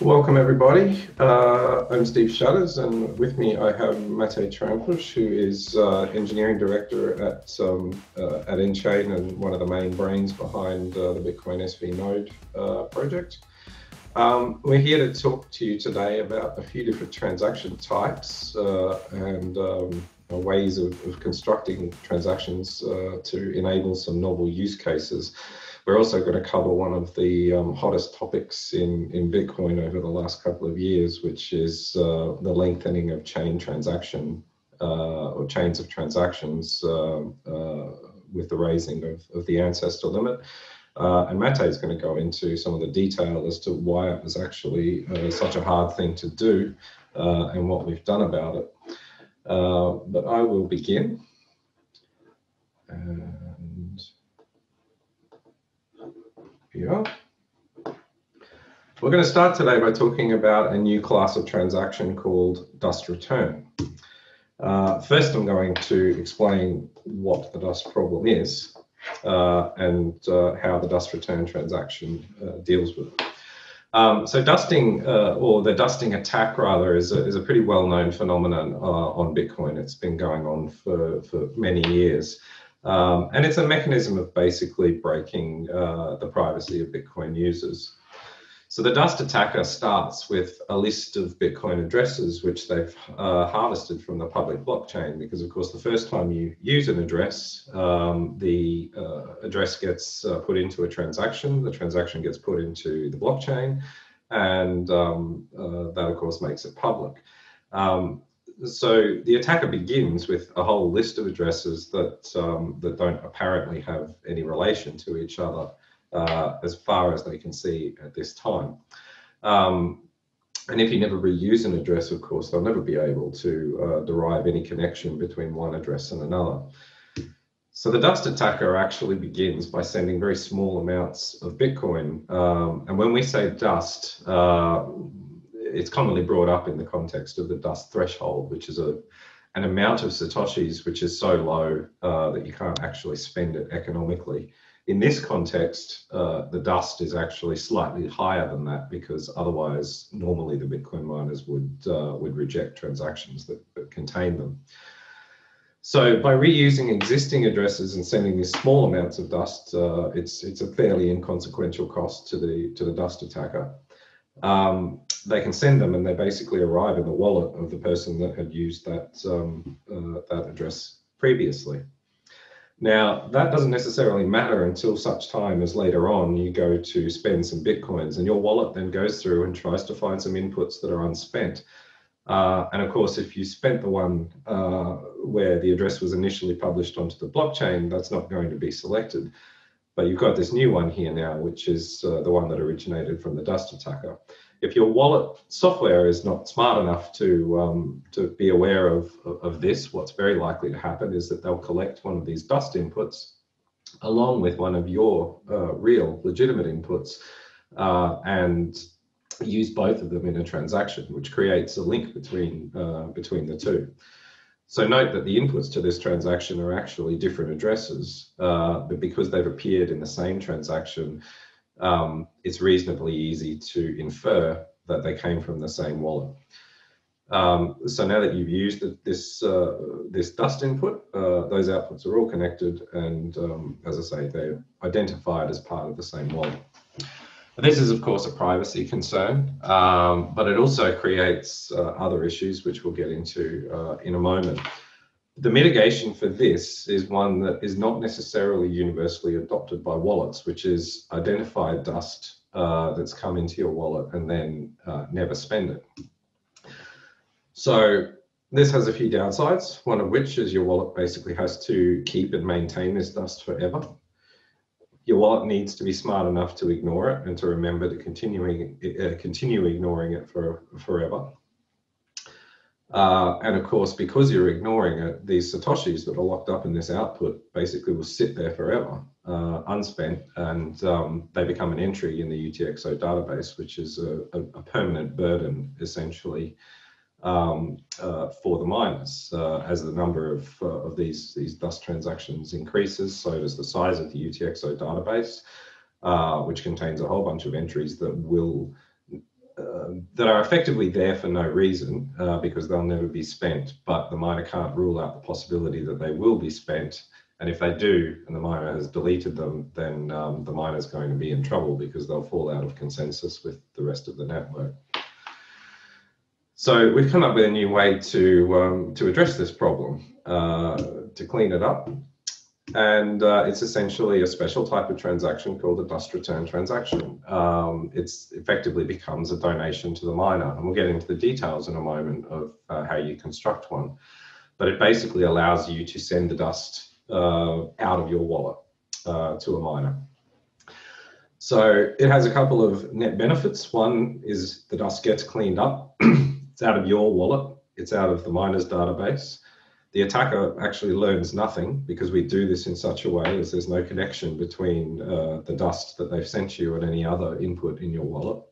Welcome everybody. Uh, I'm Steve Shadders and with me I have Matej Trampuš who is uh, Engineering Director at, um, uh, at nChain and one of the main brains behind uh, the Bitcoin SV Node uh, project. Um, we're here to talk to you today about a few different transaction types uh, and um, ways of, of, constructing transactions to enable some novel use cases. We're also going to cover one of the um, hottest topics in, in Bitcoin over the last couple of years, which is uh, the lengthening of chain transaction uh, or chains of transactions uh, uh with the raising of, of the ancestor limit. Uh, and Mate is going to go into some of the detail as to why it was actually uh, such a hard thing to do and what we've done about it. but I will begin. Here. We're going to start today by talking about a new class of transaction called dust return. Uh, first, I'm going to explain what the dust problem is uh, and uh, how the dust return transaction uh, deals with it. Um, so dusting, uh, or the dusting attack rather, is a, is a pretty well-known phenomenon uh, on Bitcoin. It's been going on for, for many years. Um, and it's a mechanism of basically breaking uh, the privacy of Bitcoin users. So the dust attacker starts with a list of Bitcoin addresses which they've uh, harvested from the public blockchain because of course the first time you use an address, um, the uh, address gets uh, put into a transaction, the transaction gets put into the blockchain and um, uh, that of course makes it public. Um, so the attacker begins with a whole list of addresses that um, that don't apparently have any relation to each other uh, as far as they can see at this time. Um, and if you never reuse an address, of course, they'll never be able to uh, derive any connection between one address and another. So the dust attacker actually begins by sending very small amounts of Bitcoin. Um, and when we say dust, uh, it's commonly brought up in the context of the dust threshold, which is a an amount of satoshis which is so low uh, that you can't actually spend it economically. In this context, uh, the dust is actually slightly higher than that because otherwise, normally the Bitcoin miners would uh, would reject transactions that, that contain them. So by reusing existing addresses and sending these small amounts of dust, uh, it's it's a fairly inconsequential cost to the to the dust attacker um, they can send them and they basically arrive in the wallet of the person that had used that, um, uh, that address previously. Now, that doesn't necessarily matter until such time as later on you go to spend some Bitcoins and your wallet then goes through and tries to find some inputs that are unspent. Uh, and of course, if you spent the one uh, where the address was initially published onto the blockchain, that's not going to be selected. But you've got this new one here now, which is uh, the one that originated from the dust attacker. If your wallet software is not smart enough to, um, to be aware of, of this, what's very likely to happen is that they'll collect one of these dust inputs along with one of your uh, real legitimate inputs uh, and use both of them in a transaction, which creates a link between, uh, between the two. So note that the inputs to this transaction are actually different addresses, uh, but because they've appeared in the same transaction, um, it's reasonably easy to infer that they came from the same wallet. Um, so now that you've used this uh, this dust input, uh, those outputs are all connected, and um, as I say, they're identified as part of the same wallet. This is, of course, a privacy concern, um, but it also creates uh, other issues, which we'll get into uh, in a moment. The mitigation for this is one that is not necessarily universally adopted by wallets, which is identify dust uh, that's come into your wallet and then uh, never spend it. So this has a few downsides, one of which is your wallet basically has to keep and maintain this dust forever your wallet needs to be smart enough to ignore it and to remember to continuing uh, continue ignoring it for forever. Uh, and of course, because you're ignoring it, these satoshis that are locked up in this output basically will sit there forever, uh, unspent, and um, they become an entry in the UTXO database, which is a, a, a permanent burden essentially um, uh, for the miners. Uh, as the number of, uh, of these, these dust transactions increases, so does the size of the UTXO database, uh, which contains a whole bunch of entries that will uh, that are effectively there for no reason uh, because they'll never be spent, but the miner can't rule out the possibility that they will be spent. And if they do, and the miner has deleted them, then um, the miner is going to be in trouble because they'll fall out of consensus with the rest of the network. So we've come up with a new way to um, to address this problem, uh, to clean it up, and uh, it's essentially a special type of transaction called a dust return transaction. Um, it's effectively becomes a donation to the miner, and we'll get into the details in a moment of uh, how you construct one. But it basically allows you to send the dust uh, out of your wallet uh, to a miner. So it has a couple of net benefits. One is the dust gets cleaned up. it's out of your wallet. It's out of the miner's database the attacker actually learns nothing because we do this in such a way as there's no connection between uh, the dust that they've sent you and any other input in your wallet.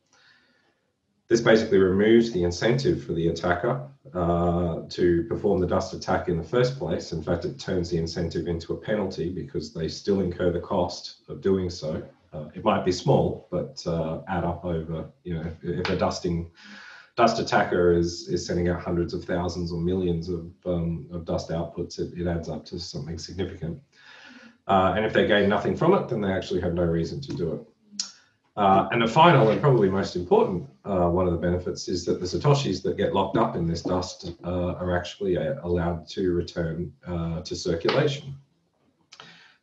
This basically removes the incentive for the attacker uh, to perform the dust attack in the first place. In fact, it turns the incentive into a penalty because they still incur the cost of doing so. Uh, it might be small, but uh, add up over, you know, if they're dusting Dust Attacker is is sending out hundreds of thousands or millions of, um, of dust outputs, it, it adds up to something significant. Uh, and if they gain nothing from it, then they actually have no reason to do it. Uh, and the final and probably most important uh, one of the benefits is that the Satoshis that get locked up in this dust uh, are actually uh, allowed to return uh, to circulation.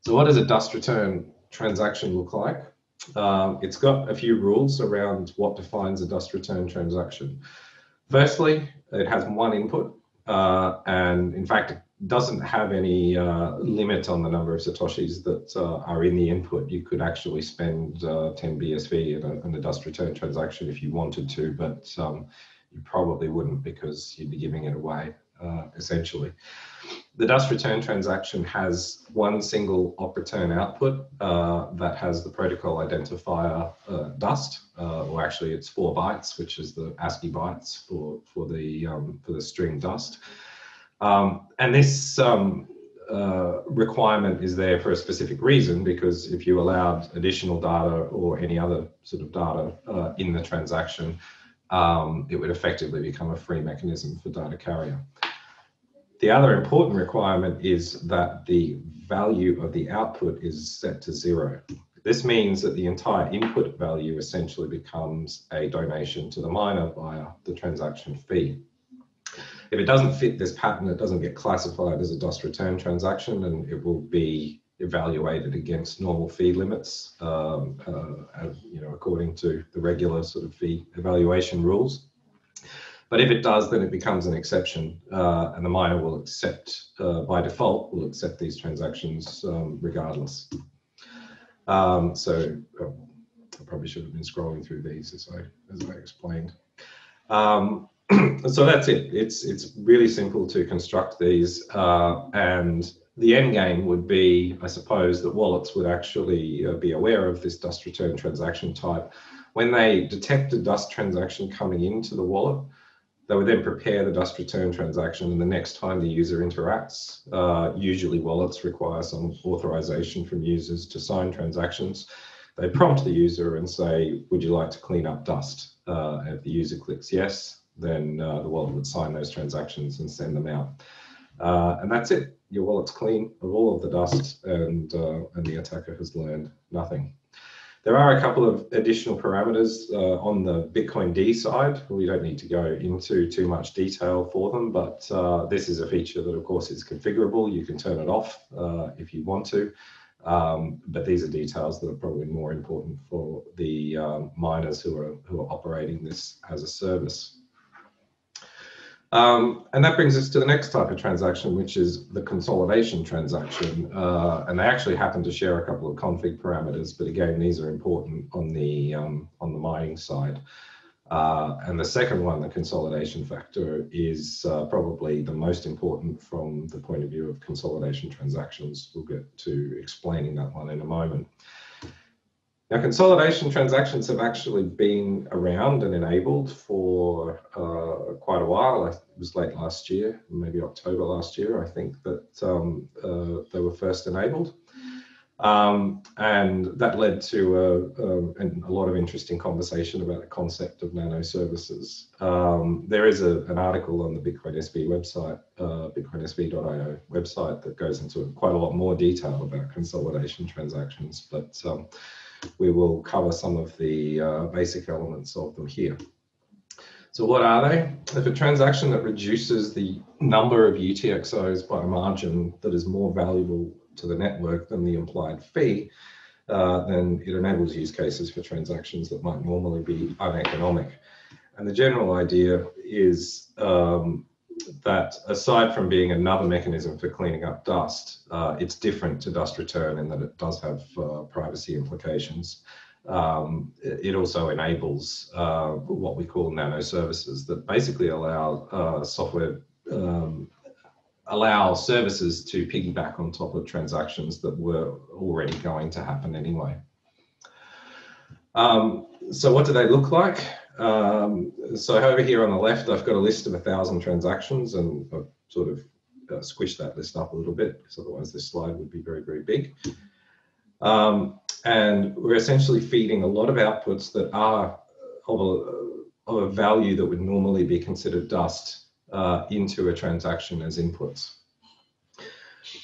So what does a dust return transaction look like? Um, it's got a few rules around what defines a dust return transaction. Firstly, it has one input, uh, and in fact, it doesn't have any uh, limit on the number of satoshis that uh, are in the input. You could actually spend uh, 10 BSV in a, in a, dust return transaction if you wanted to, but um, you probably wouldn't because you'd be giving it away uh, essentially. The dust return transaction has one single op return output uh, that has the protocol identifier uh, dust, uh, or actually it's four bytes, which is the ASCII bytes for for the um, for the string dust. Um, and this um, uh, requirement is there for a specific reason because if you allowed additional data or any other sort of data uh, in the transaction, um, it would effectively become a free mechanism for data carrier. The other important requirement is that the value of the output is set to zero. This means that the entire input value essentially becomes a donation to the miner via the transaction fee. If it doesn't fit this pattern, it doesn't get classified as a dust return transaction and it will be evaluated against normal fee limits, um, uh, you know, according to the regular sort of fee evaluation rules. But if it does, then it becomes an exception, uh, and the miner will accept, uh, by default, will accept these transactions um, regardless. Um, so oh, I probably should have been scrolling through these as I as I explained. Um, so that's it. It's it's really simple to construct these, uh, and the end game would be, I suppose, that wallets would actually uh, be aware of this dust return transaction type when they detect a dust transaction coming into the wallet they would then prepare the dust return transaction and the next time the user interacts, uh, usually wallets require some authorization from users to sign transactions. They prompt the user and say, would you like to clean up dust? Uh, if the user clicks yes, then uh, the wallet would sign those transactions and send them out. Uh, and that's it. Your wallet's clean of all of the dust and, uh, and the attacker has learned nothing. There are a couple of additional parameters uh, on the bitcoind side. We don't need to go into too much detail for them, but uh, this is a feature that, of course, is configurable. You can turn it off uh, if you want to. Um, but these are details that are probably more important for the um, miners who are who are operating this as a service. Um, and that brings us to the next type of transaction, which is the consolidation transaction. Uh, and they actually happen to share a couple of config parameters, but again, these are important on the um, on the mining side. Uh, and the second one, the consolidation factor, is uh, probably the most important from the point of view of consolidation transactions. We'll get to explaining that one in a moment. Now, consolidation transactions have actually been around and enabled for uh, quite a while. It was late last year, maybe October last year, I think that um, uh, they were first enabled. Um, and that led to a, a, a, lot of interesting conversation about the concept of nano services. Um, there is a, an article on the Bitcoin SV website, uh, bitcoinsv.io website, that goes into quite a lot more detail about consolidation transactions, but um, we will cover some of the uh, basic elements of them here. So what are they? If a transaction that reduces the number of UTXOs by a margin that is more valuable to the network than the implied fee, uh, then it enables use cases for transactions that might normally be uneconomic. And the general idea is um, that aside from being another mechanism for cleaning up dust, uh, it's different to dust return in that it does have uh, privacy implications. Um, it also enables uh, what we call nano services that basically allow uh, software um, allow services to piggyback on top of transactions that were already going to happen anyway. Um, so what do they look like? Um, so over here on the left, I've got a list of a thousand transactions and I've sort of uh, squished that list up a little bit because otherwise this slide would be very, very big. Um, and we're essentially feeding a lot of outputs that are of a, of a value that would normally be considered dust uh, into a transaction as inputs.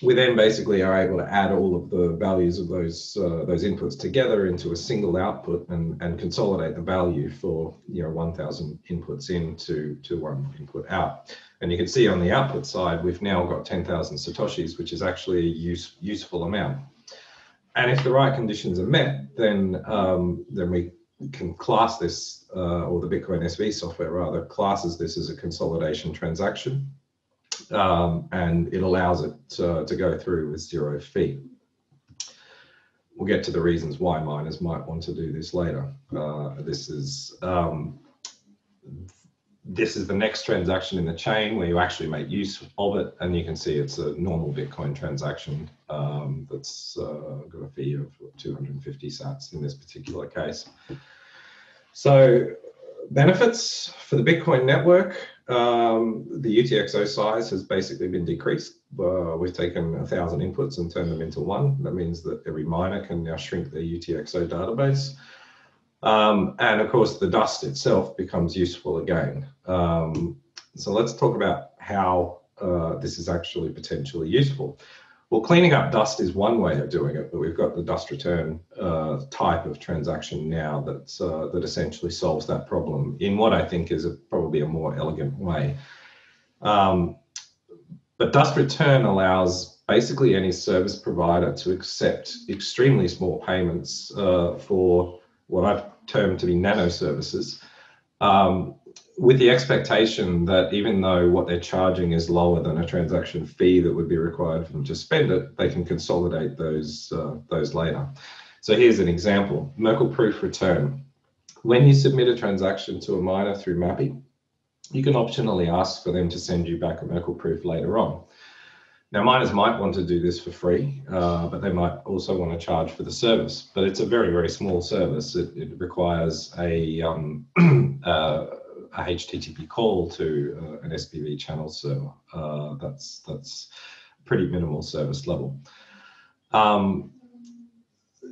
We then basically are able to add all of the values of those uh, those inputs together into a single output and, and consolidate the value for you know 1,000 inputs in to, to one input out. And you can see on the output side, we've now got 10,000 satoshis, which is actually a use, useful amount. And if the right conditions are met, then um, then we can class this, uh, or the Bitcoin SV software rather, classes this as a consolidation transaction. Um, and it allows it to, to, go through with zero fee. We'll get to the reasons why miners might want to do this later. Uh, this is um, this is the next transaction in the chain where you actually make use of it, and you can see it's a normal Bitcoin transaction um, that's uh, got a fee of 250 sats in this particular case. So benefits for the Bitcoin network, um, the UTXO size has basically been decreased. Uh, we've taken a thousand inputs and turned them into one. That means that every miner can now shrink their UTXO database. Um, and of course, the dust itself becomes useful again. Um, so let's talk about how uh, this is actually potentially useful. Well, cleaning up dust is one way of doing it, but we've got the dust return uh, type of transaction now that's, uh, that essentially solves that problem in what I think is a, probably a more elegant way. Um, but dust return allows basically any service provider to accept extremely small payments uh, for what I've termed to be nano services. Um, with the expectation that even though what they're charging is lower than a transaction fee that would be required for them to spend it, they can consolidate those, uh, those later. So here's an example, Merkle proof return. When you submit a transaction to a miner through mAPI, you can optionally ask for them to send you back a Merkle proof later on. Now, miners might want to do this for free, uh, but they might also want to charge for the service. But it's a very, very small service. It, it requires a, um, uh, a HTTP call to uh, an SPV channel server. Uh, that's that's pretty minimal service level. Um,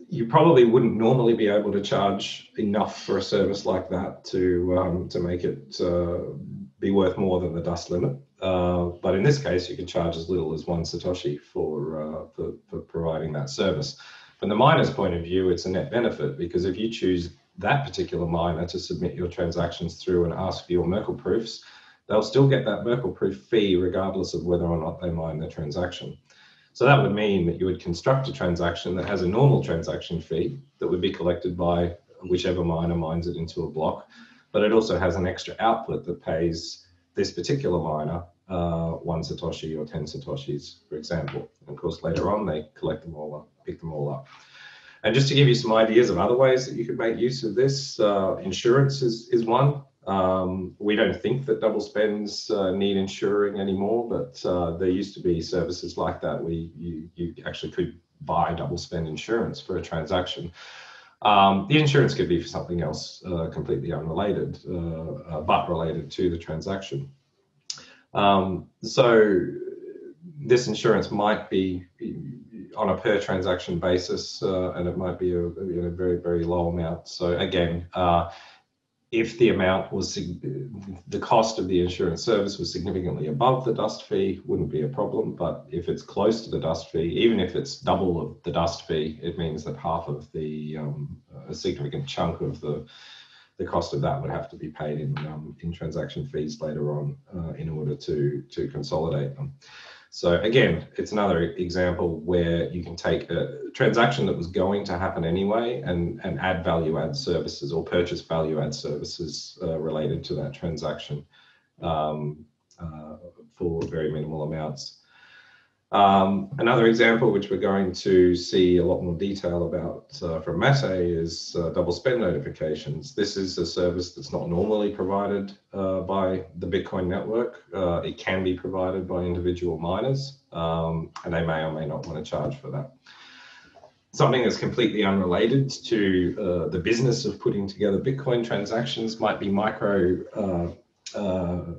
you probably wouldn't normally be able to charge enough for a service like that to um, to make it uh, be worth more than the dust limit. Uh, but in this case, you can charge as little as one satoshi for, uh, for for providing that service. From the miner's point of view, it's a net benefit because if you choose that particular miner to submit your transactions through and ask for your Merkle proofs, they'll still get that Merkle proof fee regardless of whether or not they mine the transaction. So that would mean that you would construct a transaction that has a normal transaction fee that would be collected by whichever miner mines it into a block, but it also has an extra output that pays this particular miner uh, one Satoshi or 10 Satoshis, for example. And of course, later on, they collect them all up, pick them all up. And just to give you some ideas of other ways that you could make use of this, uh, insurance is, is one. Um, we don't think that double spends uh, need insuring anymore, but uh, there used to be services like that where you, you actually could buy double spend insurance for a transaction. Um, the insurance could be for something else uh, completely unrelated, uh, uh, but related to the transaction. Um, so this insurance might be on a per transaction basis, uh, and it might be a you know, very very low amount. So again, uh, if the amount was the cost of the insurance service was significantly above the dust fee, wouldn't be a problem. But if it's close to the dust fee, even if it's double of the dust fee, it means that half of the um, a significant chunk of the the cost of that would have to be paid in um, in transaction fees later on uh, in order to to consolidate them. So again, it's another example where you can take a transaction that was going to happen anyway and, and add value add services or purchase value add services uh, related to that transaction um, uh, for very minimal amounts. Um, another example, which we're going to see a lot more detail about uh, from Mate, is uh, double spend notifications. This is a service that's not normally provided uh, by the Bitcoin network. Uh, it can be provided by individual miners, um, and they may or may not want to charge for that. Something that's completely unrelated to uh, the business of putting together Bitcoin transactions might be micro uh,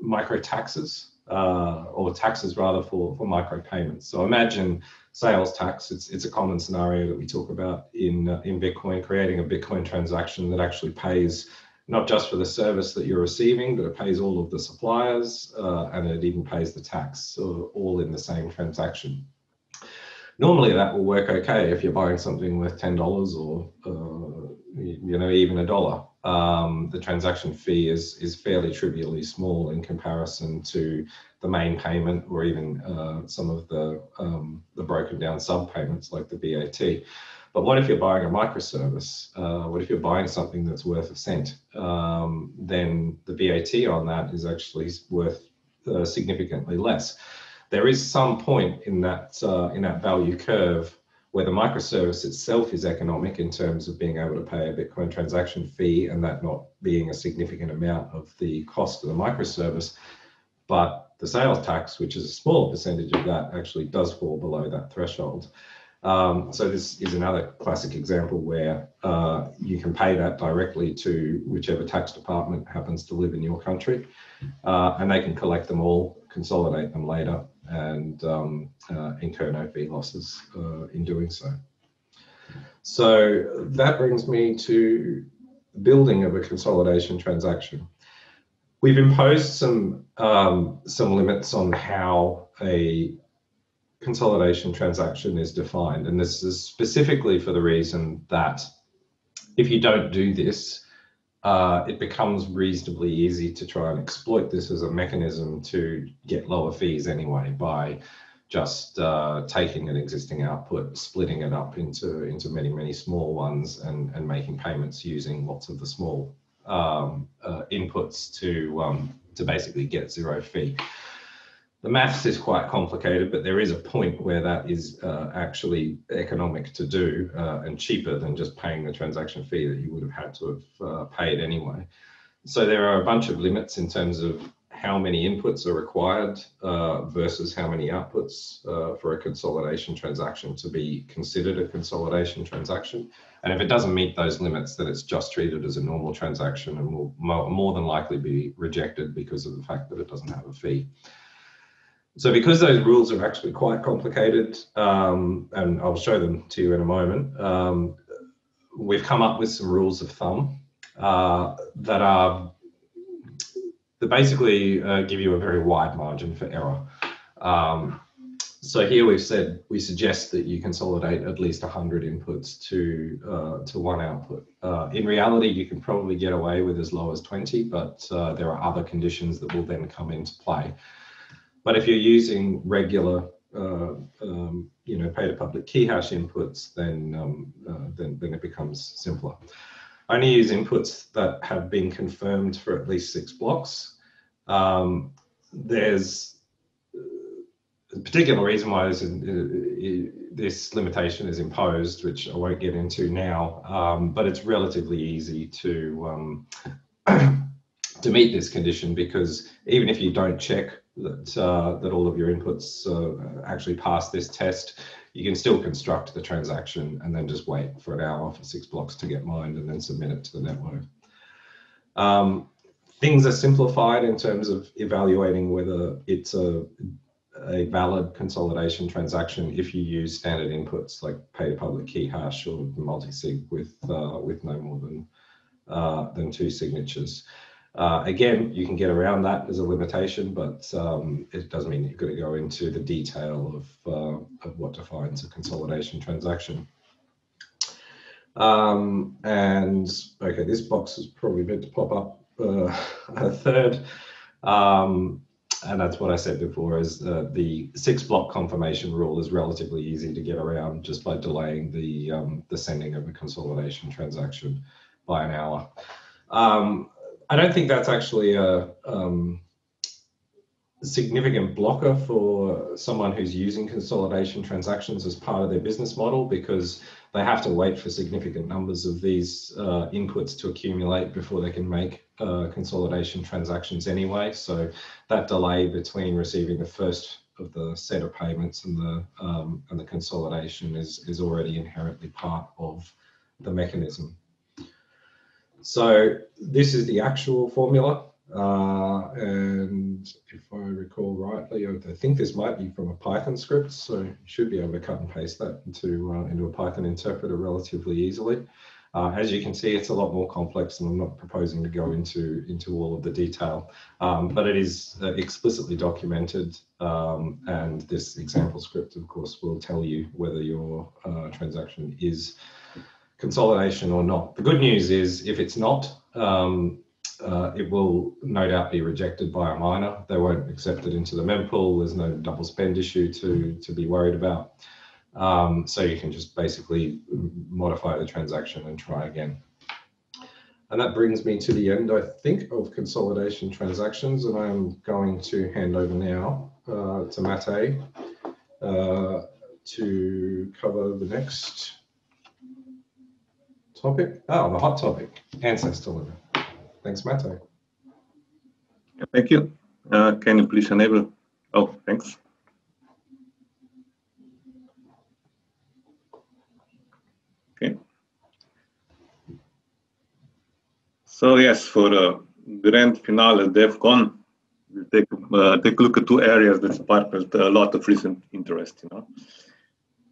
micro taxes uh, or taxes rather for, for micropayments. So imagine sales tax. It's, it's a common scenario that we talk about in, uh, in Bitcoin, creating a Bitcoin transaction that actually pays not just for the service that you're receiving, but it pays all of the suppliers uh, and it even pays the tax, all in the same transaction. Normally that will work okay if you're buying something worth $10 or, uh, you know, even a dollar um, the transaction fee is is fairly trivially small in comparison to the main payment or even uh, some of the um, the broken down sub payments like the VAT. But what if you're buying a microservice? Uh, what if you're buying something that's worth a cent? Um, then the VAT on that is actually worth uh, significantly less. There is some point in that uh, in that value curve where the microservice itself is economic in terms of being able to pay a Bitcoin transaction fee and that not being a significant amount of the cost of the microservice. But the sales tax, which is a small percentage of that, actually does fall below that threshold. Um, so this is another classic example where uh, you can pay that directly to whichever tax department happens to live in your country, uh, and they can collect them all, consolidate them later, and um, uh, incur no fee losses uh, in doing so. So that brings me to building of a consolidation transaction. We've imposed some um, some limits on how a consolidation transaction is defined, and this is specifically for the reason that if you don't do this, uh, it becomes reasonably easy to try and exploit this as a mechanism to get lower fees anyway by just uh, taking an existing output, splitting it up into into many many small ones, and and making payments using lots of the small um, uh, inputs to um, to basically get zero fee the maths is quite complicated, but there is a point where that is uh, actually economic to do uh, and cheaper than just paying the transaction fee that you would have had to have uh, paid anyway. So there are a bunch of limits in terms of how many inputs are required uh, versus how many outputs uh, for a consolidation transaction to be considered a consolidation transaction. And if it doesn't meet those limits, then it's just treated as a normal transaction and will more than likely be rejected because of the fact that it doesn't have a fee. So because those rules are actually quite complicated, um, and I'll show them to you in a moment, um, we've come up with some rules of thumb uh, that are that basically uh, give you a very wide margin for error. Um, so here we've said we suggest that you consolidate at least 100 inputs to uh, to one output. Uh, in reality, you can probably get away with as low as 20, but uh, there are other conditions that will then come into play. But if you're using regular, uh, um, you know, pay to public key hash inputs, then, um, uh, then, then it becomes simpler. Only use inputs that have been confirmed for at least six blocks. Um, there's a particular reason why this, this, limitation is imposed, which I won't get into now, um, but it's relatively easy to um, to meet this condition because even if you don't check that uh, that all of your inputs uh, actually pass this test, you can still construct the transaction and then just wait for an hour for six blocks to get mined and then submit it to the network. Um, things are simplified in terms of evaluating whether it's a a valid consolidation transaction if you use standard inputs like pay to public key hash or multi-sig with uh, with no more than uh, than two signatures. Uh, again, you can get around that as a limitation, but um, it doesn't mean you've got to go into the detail of, uh, of what defines a consolidation transaction. Um, and okay, this box is probably meant to pop up uh, a third. Um, and that's what I said before is uh, the six block confirmation rule is relatively easy to get around just by delaying the, um, the sending of a consolidation transaction by an hour. Um, I don't think that's actually a um, significant blocker for someone who's using consolidation transactions as part of their business model because they have to wait for significant numbers of these uh, inputs to accumulate before they can make uh, consolidation transactions anyway. So that delay between receiving the first of the set of payments and the um, and the consolidation is is already inherently part of the mechanism. So this is the actual formula. Uh, and if I recall rightly, I think this might be from a Python script, so you should be able to cut and paste that into, uh, into a Python interpreter relatively easily. Uh, as you can see, it's a lot more complex and I'm not proposing to go into, into all of the detail, um, but it is uh, explicitly documented um, and this example script, of course, will tell you whether your uh, transaction is consolidation or not. The good news is if it's not, um, uh, it will no doubt be rejected by a miner. They won't accept it into the mempool. There's no double spend issue to, to be worried about. Um, so you can just basically modify the transaction and try again. And that brings me to the end, I think, of consolidation transactions. And I'm going to hand over now uh, to Mate uh, to cover the next topic. Oh, the hot topic, ancestor limit. Thanks, Mate. Thank you. Uh, can you please enable? Oh, thanks. Okay. So yes, for the grand finale DevCon, we'll take, uh, take a look at two areas that sparked a lot of recent interest. You know,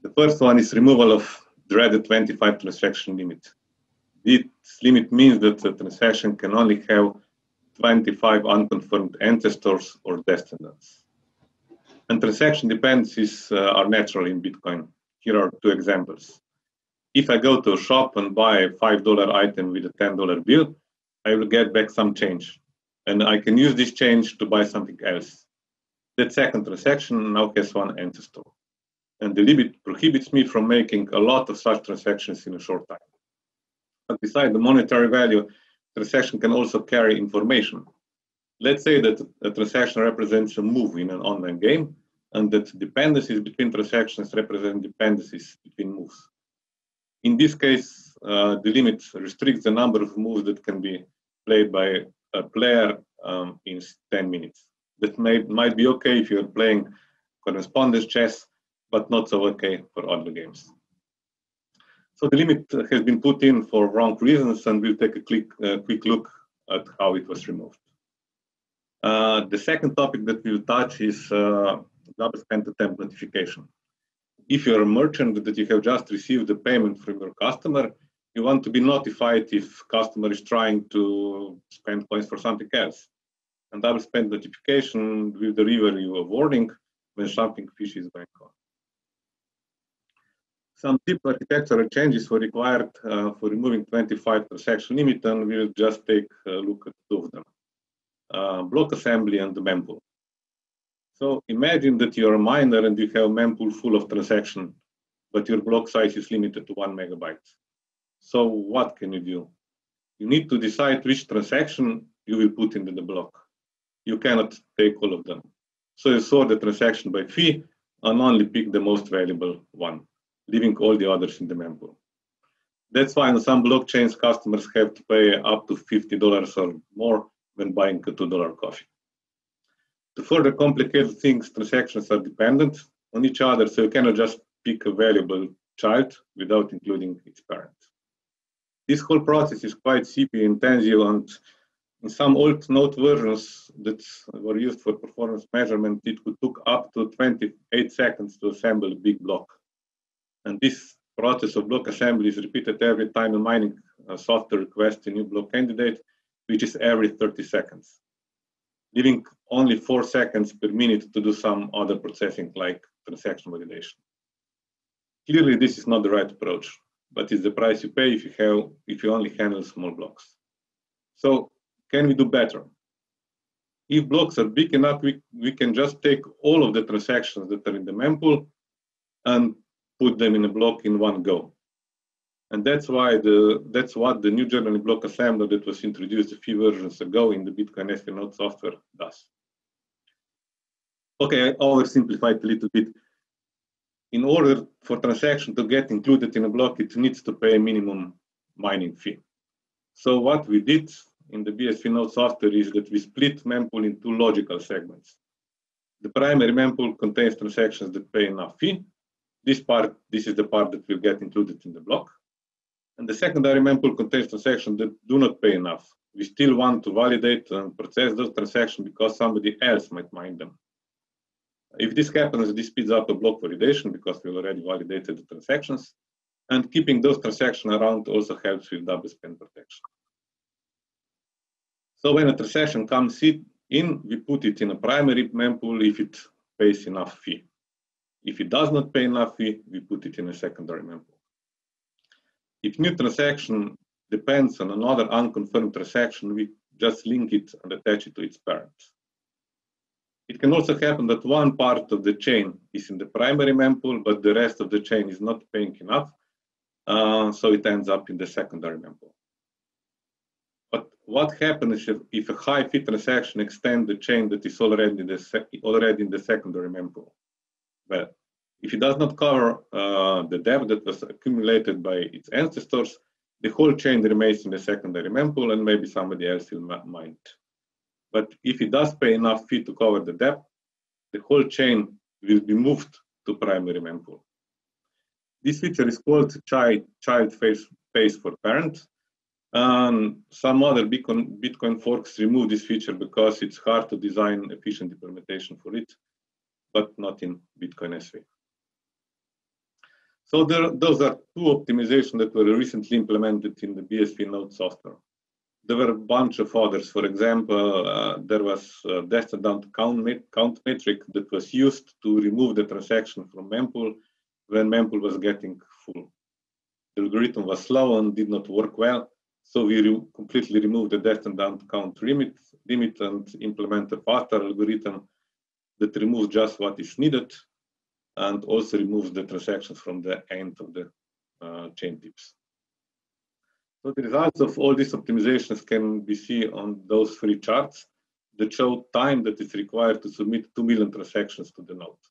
The first one is removal of dreaded 25 transaction limit. This limit means that the transaction can only have 25 unconfirmed ancestors or descendants. And transaction dependencies uh, are natural in Bitcoin. Here are two examples. If I go to a shop and buy a $5 item with a $10 bill, I will get back some change. And I can use this change to buy something else. That second transaction now has one ancestor. And the limit prohibits me from making a lot of such transactions in a short time. But beside the monetary value, transaction can also carry information. Let's say that a transaction represents a move in an online game, and that dependencies between transactions represent dependencies between moves. In this case, uh, the limit restricts the number of moves that can be played by a player um, in 10 minutes. That may, might be okay if you're playing correspondence chess, but not so okay for other games. So the limit has been put in for wrong reasons, and we'll take a quick, uh, quick look at how it was removed. Uh, the second topic that we'll touch is uh, double spend attempt notification. If you're a merchant that you have just received a payment from your customer, you want to be notified if customer is trying to spend coins for something else. And double spend notification will deliver you a warning when something fishy is going on. Some deep architectural changes were required uh, for removing 25 transaction limit, and we'll just take a look at two of them. Uh, block assembly and the mempool. So imagine that you're a miner and you have a mempool full of transaction, but your block size is limited to one megabyte. So what can you do? You need to decide which transaction you will put into the block. You cannot take all of them. So you sort the transaction by fee and only pick the most valuable one leaving all the others in the mempool. That's why on some blockchains, customers have to pay up to $50 or more when buying a $2 coffee. To further complicate things, transactions are dependent on each other, so you cannot just pick a valuable child without including its parent. This whole process is quite CPU intensive and in some old node versions that were used for performance measurement, it could took up to 28 seconds to assemble a big block. And this process of block assembly is repeated every time a mining uh, software requests a new block candidate, which is every 30 seconds, leaving only four seconds per minute to do some other processing like transaction validation. Clearly, this is not the right approach, but it's the price you pay if you have if you only handle small blocks. So can we do better? If blocks are big enough, we, we can just take all of the transactions that are in the mempool and put them in a block in one go. And that's why the that's what the new journal block assembler that was introduced a few versions ago in the Bitcoin SV node software does. Okay, I oversimplified a little bit. In order for transaction to get included in a block, it needs to pay a minimum mining fee. So what we did in the BSV node software is that we split mempool into logical segments. The primary mempool contains transactions that pay enough fee. This part, this is the part that will get included in the block. And the secondary mempool contains transactions that do not pay enough. We still want to validate and process those transactions because somebody else might mine them. If this happens, this speeds up the block validation because we already validated the transactions. And keeping those transactions around also helps with double spend protection. So when a transaction comes in, we put it in a primary mempool if it pays enough fee. If it does not pay enough fee, we put it in a secondary mempool. If new transaction depends on another unconfirmed transaction, we just link it and attach it to its parent. It can also happen that one part of the chain is in the primary mempool, but the rest of the chain is not paying enough, uh, so it ends up in the secondary mempool. But what happens if, if a high fee transaction extends the chain that is already in the, already in the secondary mempool? Well, if it does not cover uh, the debt that was accumulated by its ancestors, the whole chain remains in the secondary mempool and maybe somebody else will mine. But if it does pay enough fee to cover the debt, the whole chain will be moved to primary mempool. This feature is called child, child pays, pays for parent. And some other Bitcoin, Bitcoin forks remove this feature because it's hard to design efficient implementation for it, but not in Bitcoin SV. So there, those are two optimizations that were recently implemented in the BSV node software there were a bunch of others. For example, uh, there was a descendant count, count metric that was used to remove the transaction from mempool when mempool was getting full. The algorithm was slow and did not work well, so we re completely removed the down count limit, limit and implemented a faster algorithm that removes just what is needed and also removes the transactions from the end of the uh, chain tips. So the results of all these optimizations can be seen on those three charts that show time that is required to submit 2 million transactions to the node.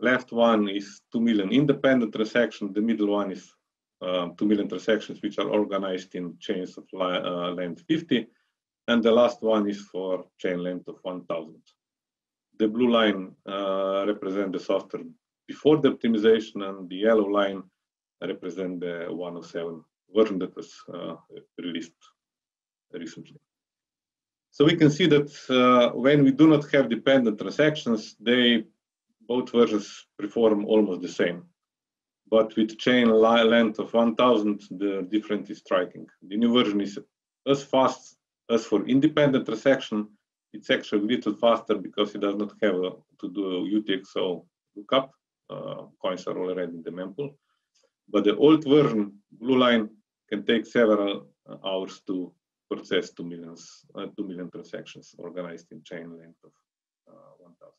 Left one is 2 million independent transactions. The middle one is uh, 2 million transactions which are organized in chains of uh, length 50. And the last one is for chain length of 1000. The blue line uh, represents the software before the optimization and the yellow line represent the 107 version that was uh, released recently. So we can see that uh, when we do not have dependent transactions, they both versions perform almost the same. But with chain length of 1000, the difference is striking. The new version is as fast as for independent transaction. It's actually a little faster because it does not have a, to do a UTXO lookup. Uh, coins are already in the mempool. But the old version, blue line, can take several uh, hours to process 2, millions, uh, 2 million transactions organized in chain length of uh, 1000.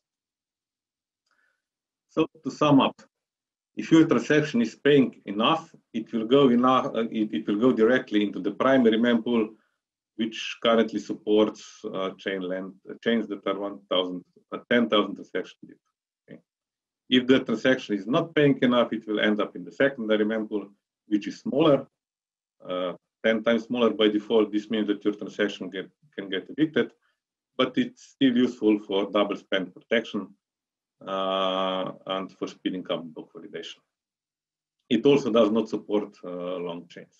So to sum up, if your transaction is paying enough, it will go enough, uh, it, it, will go directly into the primary mempool, which currently supports uh, chain length, uh, chains that are 1,000, 10,000 transactions deep. Okay. If the transaction is not paying enough, it will end up in the secondary mempool, which is smaller uh, 10 times smaller by default, this means that your transaction get, can get evicted, but it's still useful for double spend protection uh, and for speeding up block validation. It also does not support uh, long chains.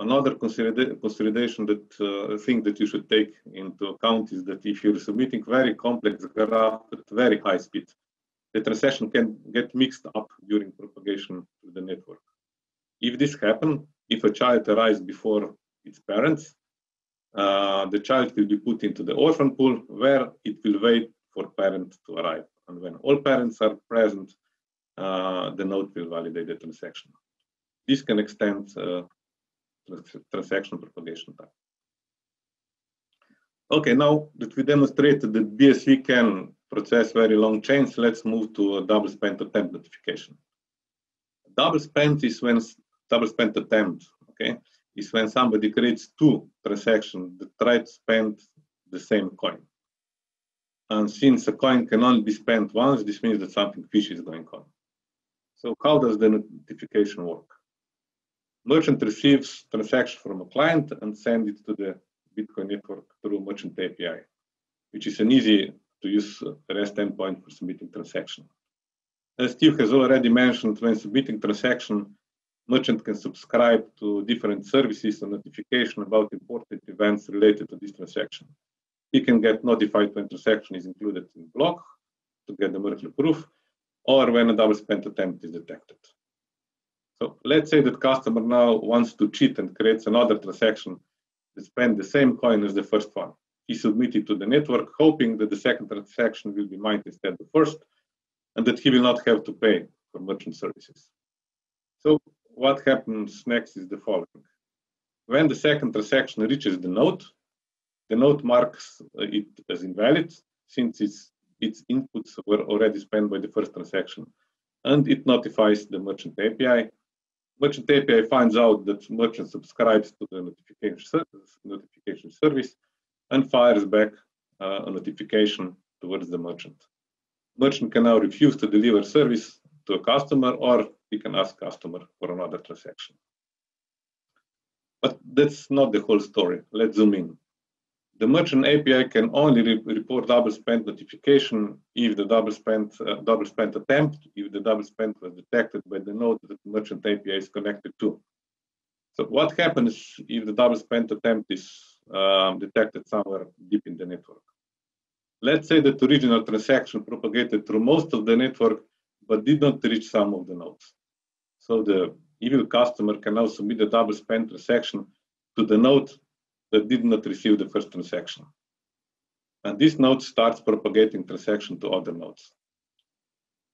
Another consideration that uh, thing that you should take into account is that if you're submitting very complex graph at very high speed, the transaction can get mixed up during propagation to the network. If this happens, if a child arrives before its parents, uh, the child will be put into the orphan pool where it will wait for parents to arrive. And when all parents are present, uh, the node will validate the transaction. This can extend uh, transaction propagation time. Okay, now that we demonstrated that BSV can process very long chains, let's move to a double spent attempt notification. Double spent is when double spent attempt, okay, is when somebody creates two transactions that try to spend the same coin. And since a coin can only be spent once, this means that something fishy is going on. So how does the notification work? Merchant receives transaction from a client and send it to the Bitcoin network through merchant API, which is an easy to use uh, REST endpoint for submitting transaction. As Steve has already mentioned, when submitting transaction, merchant can subscribe to different services and notification about important events related to this transaction. He can get notified when transaction is included in block to get the Merkle proof, or when a double spent attempt is detected. So let's say that customer now wants to cheat and creates another transaction that spend the same coin as the first one. He submitted to the network, hoping that the second transaction will be mined instead of the first, and that he will not have to pay for merchant services. So what happens next is the following. When the second transaction reaches the node, the node marks uh, it as invalid since its, its inputs were already spent by the first transaction, and it notifies the merchant API merchant API finds out that merchant subscribes to the notification service, notification service and fires back uh, a notification towards the merchant. Merchant can now refuse to deliver service to a customer or he can ask customer for another transaction. But that's not the whole story. Let's zoom in. The merchant API can only re report double spend notification if the double spend, uh, double spent attempt, if the double spend was detected by the node that the merchant API is connected to. So what happens if the double spend attempt is um, detected somewhere deep in the network? Let's say that the original transaction propagated through most of the network, but did not reach some of the nodes. So the evil customer can now submit the double spend transaction to the node that did not receive the first transaction. And this node starts propagating transaction to other nodes.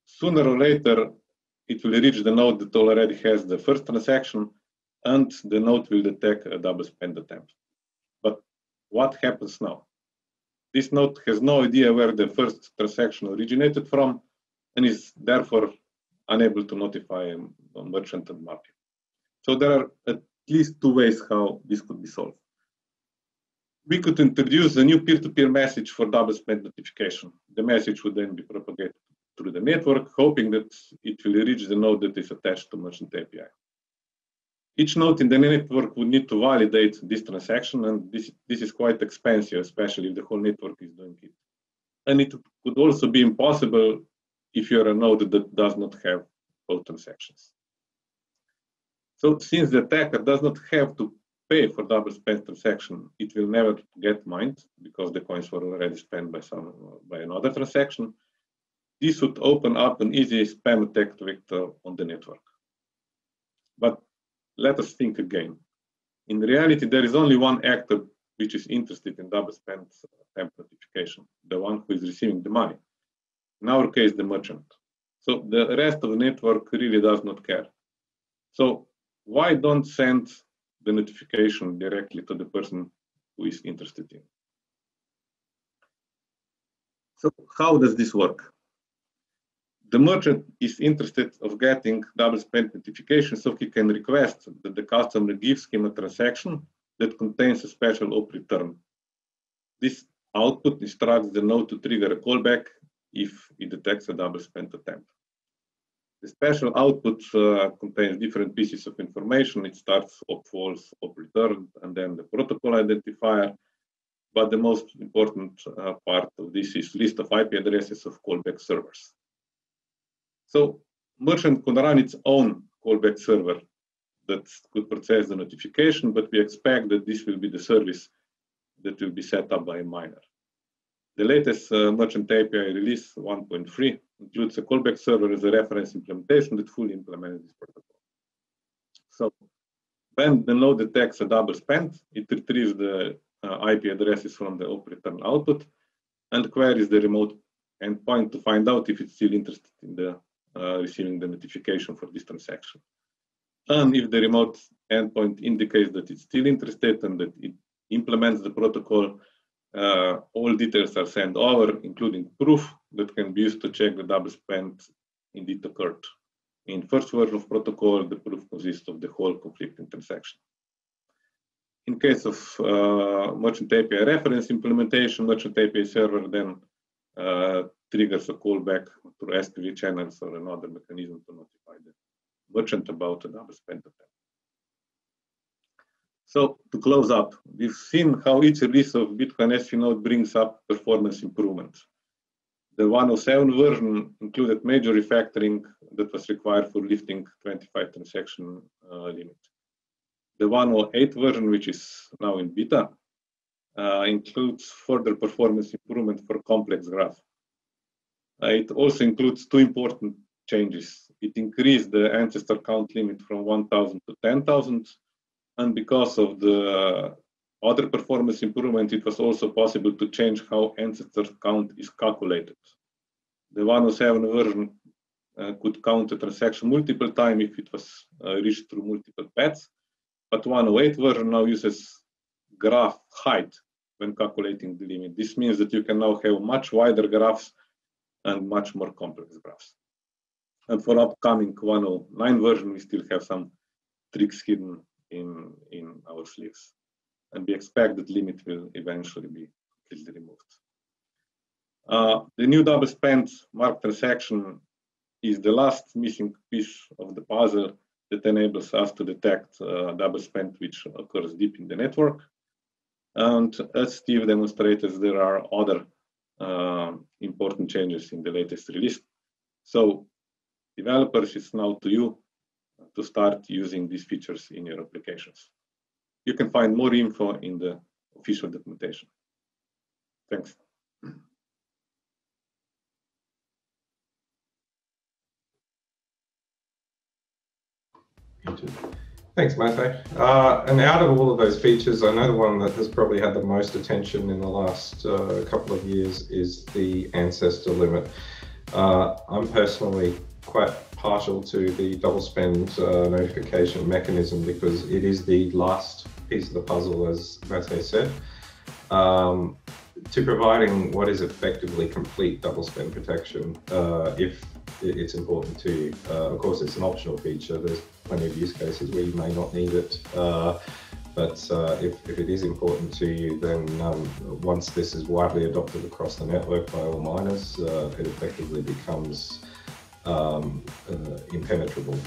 Sooner or later, it will reach the node that already has the first transaction, and the node will detect a double spend attempt. But what happens now? This node has no idea where the first transaction originated from, and is therefore unable to notify a merchant and market. So there are at least two ways how this could be solved we could introduce a new peer-to-peer message for double spend notification. The message would then be propagated through the network, hoping that it will reach the node that is attached to merchant API. Each node in the network would need to validate this transaction, and this, this is quite expensive, especially if the whole network is doing it. And it could also be impossible if you're a node that does not have both transactions. So since the attacker does not have to pay for double spend transaction, it will never get mined because the coins were already spent by some by another transaction. This would open up an easy spam attack vector on the network. But let us think again. In reality, there is only one actor which is interested in double spend uh, attempt notification, the one who is receiving the money. In our case, the merchant. So the rest of the network really does not care. So why don't send the notification directly to the person who is interested in. So how does this work? The merchant is interested of getting double spend notification so he can request that the customer gives him a transaction that contains a special op return. This output instructs the node to trigger a callback if it detects a double spend attempt. The special output uh, contains different pieces of information. It starts op false, op return, and then the protocol identifier. But the most important uh, part of this is list of IP addresses of callback servers. So merchant can run its own callback server that could process the notification, but we expect that this will be the service that will be set up by a miner. The latest uh, merchant API release 1.3 includes a callback server as a reference implementation that fully implements this protocol. So when the node detects a double spend, it retrieves the uh, IP addresses from the op return output and queries the remote endpoint to find out if it's still interested in the uh, receiving the notification for this transaction. And if the remote endpoint indicates that it's still interested and that it implements the protocol, uh, all details are sent over, including proof that can be used to check the double spend indeed occurred. In first version of protocol, the proof consists of the whole conflicting transaction. In case of uh, merchant API reference implementation, merchant API server then uh, triggers a callback through SPV channels or another mechanism to notify the merchant about a double spend attempt. So to close up, we've seen how each release of Bitcoin SV node brings up performance improvements. The 107 version included major refactoring that was required for lifting 25 transaction uh, limit. The 108 version, which is now in beta, uh, includes further performance improvement for complex graph. Uh, it also includes two important changes. It increased the ancestor count limit from 1,000 to 10,000, and because of the other performance improvement, it was also possible to change how ancestor count is calculated. The 107 version uh, could count a transaction multiple times if it was uh, reached through multiple paths, but 108 version now uses graph height when calculating the limit. This means that you can now have much wider graphs and much more complex graphs. And for upcoming 109 version, we still have some tricks hidden in, in our sleeves. And we expect that limit will eventually be completely removed. Uh, the new double spend mark transaction is the last missing piece of the puzzle that enables us to detect uh, double spend which occurs deep in the network. And as Steve demonstrated, there are other uh, important changes in the latest release. So developers, it's now to you to start using these features in your applications. You can find more info in the official documentation. Thanks. Thanks, Matej. Uh, and out of all of those features, I know the one that has probably had the most attention in the last uh, couple of years is the ancestor limit. Uh, I'm personally quite partial to the double spend uh, notification mechanism because it is the last piece of the puzzle, as Matej said, um, to providing what is effectively complete double spend protection uh, if it's important to you. Uh, of course, it's an optional feature. There's plenty of use cases where you may not need it. Uh, but uh, if, if it is important to you, then um, once this is widely adopted across the network by all miners, uh, it effectively becomes um, uh, impenetrable.